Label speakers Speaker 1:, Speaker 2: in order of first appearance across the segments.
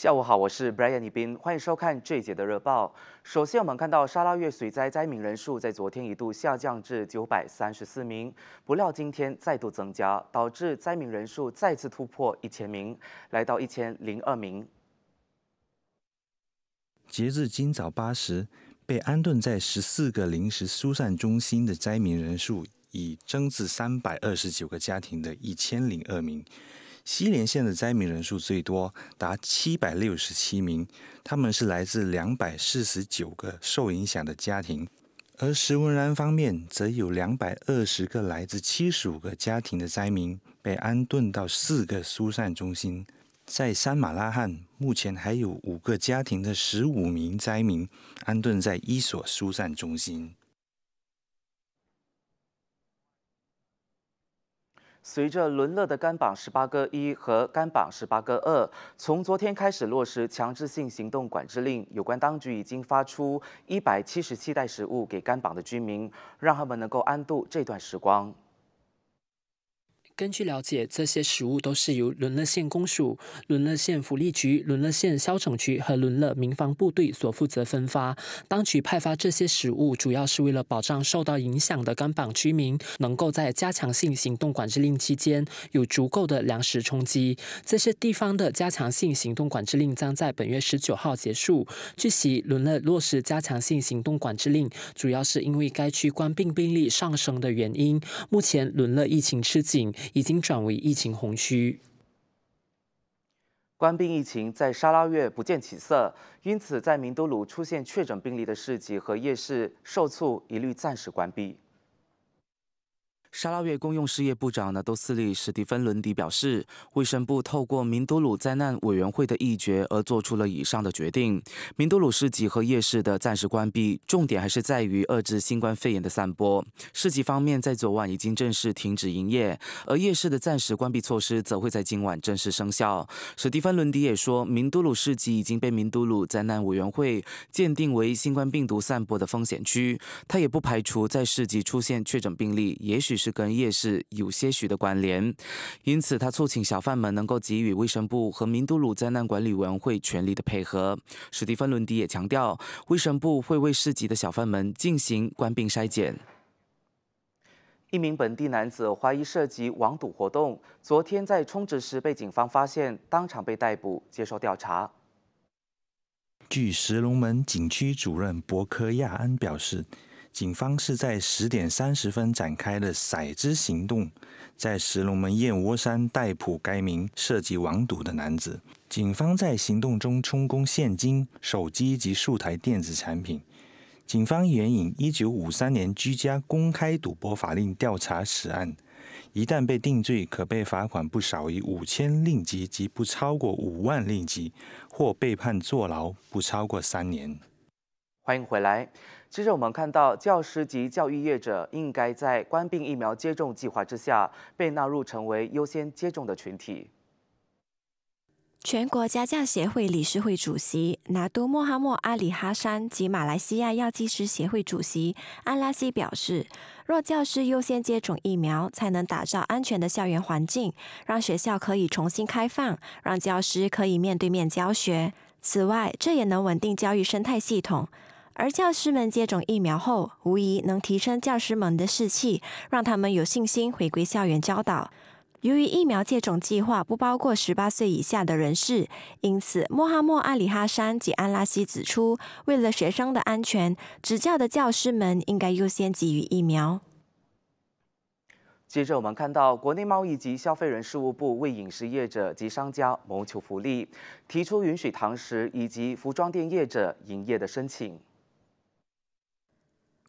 Speaker 1: 下午好，我是 Brian 李斌，欢迎收看这一节的热报。首先，我们看到沙拉越水灾灾民人数在昨天一度下降至九百三十四名，不料今天再度增加，导致灾民人数再次突破一千名，来到一千零二名。
Speaker 2: 截至今早八时，被安顿在十四个临时疏散中心的灾民人数已增至三百二十九个家庭的一千零二名。西连县的灾民人数最多，达七百六十七名，他们是来自两百四十九个受影响的家庭；而石文兰方面，则有两百二十个来自七十五个家庭的灾民被安顿到四个疏散中心。在山马拉汉，目前还有五个家庭的十五名灾民安顿在一所疏散中心。
Speaker 1: 随着伦勒的干榜十八个一和干榜十八个二从昨天开始落实强制性行动管制令，有关当局已经发出一百七十七袋食物给干榜的居民，让他们能够安度这段时光。
Speaker 3: 根据了解，这些食物都是由伦乐县公署、伦乐县福利局、伦乐县消拯局和伦乐民防部队所负责分发。当局派发这些食物，主要是为了保障受到影响的甘榜居民能够在加强性行动管制令期间有足够的粮食充饥。这些地方的加强性行动管制令将在本月十九号结束。据悉，伦乐落实加强性行动管制令，主要是因为该区官病病例上升的原因。目前，伦乐疫情吃紧。已经转为疫情红区。
Speaker 1: 官兵疫情在沙拉月不见起色，因此在明都鲁出现确诊病例的市集和夜市受促，一律暂时关闭。沙拉越公用事业部长纳都斯里史蒂芬伦迪表示，卫生部透过明都鲁灾难委员会的议决而做出了以上的决定。明都鲁市集和夜市的暂时关闭，重点还是在于遏制新冠肺炎的散播。市集方面在昨晚已经正式停止营业，而夜市的暂时关闭措施则会在今晚正式生效。史蒂芬伦迪也说，明都鲁市集已经被明都鲁灾难委员会鉴定为新冠病毒散播的风险区，他也不排除在市集出现确诊病例，也许。是跟夜市有些许的关联，因此他促请小贩们能够给予卫生部和明都鲁灾难管理委员会全力的配合。史蒂芬伦迪也强调，卫生部会为市集的小贩们进行官病筛检。一名本地男子怀疑涉及网赌活动，昨天在充值时被警方发现，当场被逮捕接受调查。
Speaker 2: 据石龙门景区主任博科亚安表示。警方是在十点三十分展开了骰子行动，在石龙门燕窝山逮捕该名涉及网赌的男子。警方在行动中充公现金、手机及数台电子产品。警方援引一九五三年居家公开赌博法令调查此案，一旦被定罪，可被罚款不少于五千令吉及不超过五万令吉，或被判坐牢不超过三年。
Speaker 1: 欢迎回来。接着我们看到，教师及教育业者应该在官病疫苗接种计划之下被纳入成为优先接种的群体。
Speaker 4: 全国家教协会理事会主席拿督莫哈默阿里哈山及马来西亚药剂师协会主席安拉西表示，若教师优先接种疫苗，才能打造安全的校园环境，让学校可以重新开放，让教师可以面对面教学。此外，这也能稳定教育生态系统。而教师们接种疫苗后，无疑能提升教师们的士气，让他们有信心回归校园教导。由于疫苗接种计划不包括十八岁以下的人士，因此莫哈默阿里哈山及安拉西指出，为了学生的安全，执教的教师们应该优先给予疫苗。
Speaker 1: 接着，我们看到国内贸易及消费人事务部为饮食业者及商家谋求福利，提出允许堂食以及服装店业者营业的申请。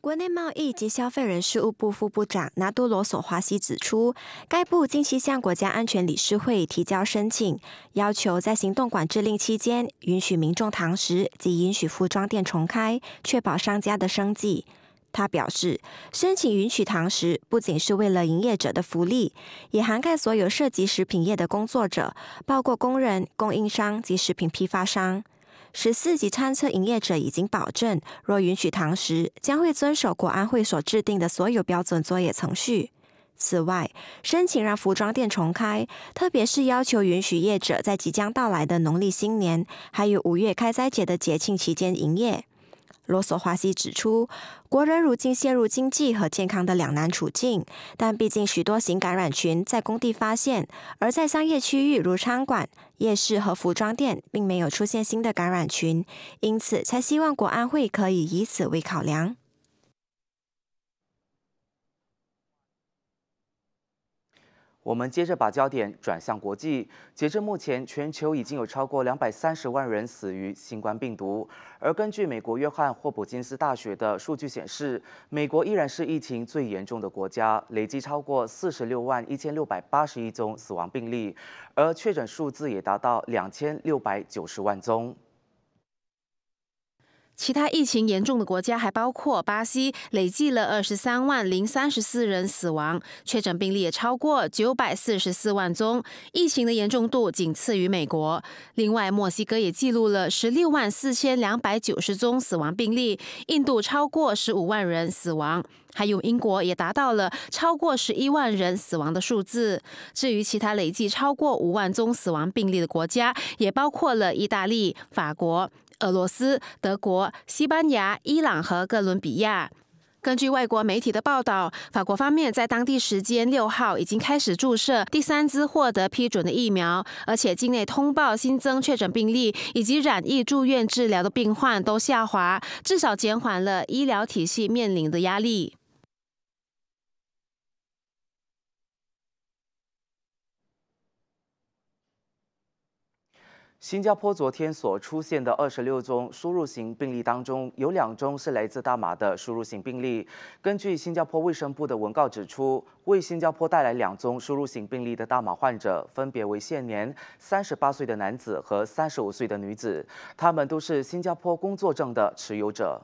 Speaker 4: 国内贸易及消费人事务部副部长拿多罗索华西指出，该部近期向国家安全理事会提交申请，要求在行动管制令期间允许民众堂食及允许服装店重开，确保商家的生计。他表示，申请允许堂食不仅是为了营业者的福利，也涵盖所有涉及食品业的工作者，包括工人、供应商及食品批发商。十四级餐车营业者已经保证，若允许堂食，将会遵守国安会所制定的所有标准作业程序。此外，申请让服装店重开，特别是要求允许业者在即将到来的农历新年还有五月开斋节的节庆期间营业。罗索华西指出，国人如今陷入经济和健康的两难处境，但毕竟许多型感染群在工地发现，而在商业区域如餐馆、夜市和服装店并没有出现新的感染群，因此才希望国安会可以以此为考量。
Speaker 1: 我们接着把焦点转向国际。截至目前，全球已经有超过两百三十万人死于新冠病毒。而根据美国约翰霍普金斯大学的数据显示，美国依然是疫情最严重的国家，累计超过四十六万一千六百八十一宗死亡病例，而确诊数字也达到两千六百九十万宗。
Speaker 5: 其他疫情严重的国家还包括巴西，累计了二十三万零三十四人死亡，确诊病例也超过九百四十四万宗，疫情的严重度仅次于美国。另外，墨西哥也记录了十六万四千两百九十宗死亡病例，印度超过十五万人死亡，还有英国也达到了超过十一万人死亡的数字。至于其他累计超过五万宗死亡病例的国家，也包括了意大利、法国。俄罗斯、德国、西班牙、伊朗和哥伦比亚。根据外国媒体的报道，法国方面在当地时间六号已经开始注射第三支获得批准的疫苗，而且境内通报新增确诊病例以及染疫住院治疗的病患都下滑，至少减缓了医疗体系面临的压力。
Speaker 1: 新加坡昨天所出现的二十六宗输入型病例当中，有两宗是来自大马的输入型病例。根据新加坡卫生部的文告指出，为新加坡带来两宗输入型病例的大马患者，分别为现年三十八岁的男子和三十五岁的女子，他们都是新加坡工作证的持有者。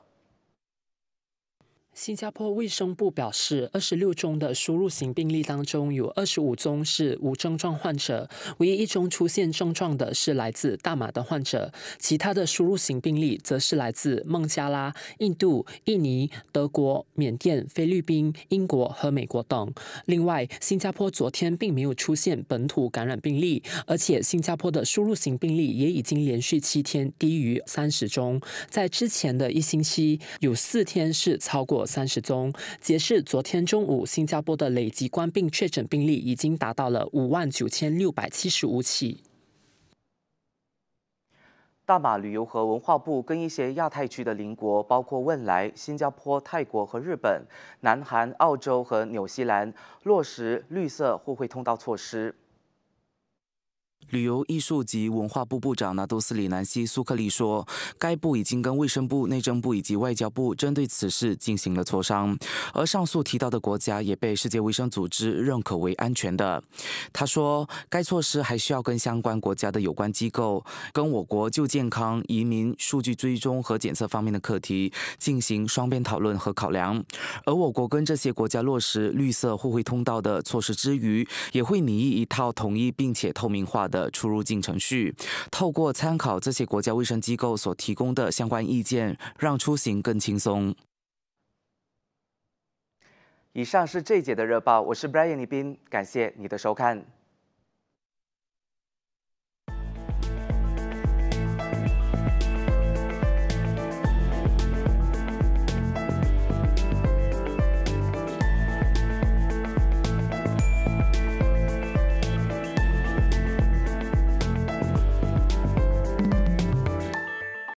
Speaker 3: 新加坡卫生部表示，二十六宗的输入型病例当中，有二十五宗是无症状患者，唯一一宗出现症状的是来自大马的患者。其他的输入型病例则是来自孟加拉、印度、印尼、德国、缅甸、菲律宾、英国和美国等。另外，新加坡昨天并没有出现本土感染病例，而且新加坡的输入型病例也已经连续七天低于三十宗。在之前的一星期，有四天是超过。三十宗。截至昨天中午，新加坡的累计冠病确诊病例已经达到了五万九千六百七十五起。
Speaker 1: 大马旅游和文化部跟一些亚太区的邻国，包括汶莱、新加坡、泰国和日本、南韩、澳洲和纽西兰，落实绿色互惠通道措施。旅游艺术及文化部部长纳杜斯里南西苏克利说，该部已经跟卫生部、内政部以及外交部针对此事进行了磋商，而上述提到的国家也被世界卫生组织认可为安全的。他说，该措施还需要跟相关国家的有关机构，跟我国就健康、移民、数据追踪和检测方面的课题进行双边讨论和考量。而我国跟这些国家落实绿色互惠通道的措施之余，也会拟议一套统一并且透明化。的出入境程序，透过参考这些国家卫生机构所提供的相关意见，让出行更轻松。以上是这一节的热报，我是 Brian 李斌，感谢你的收看。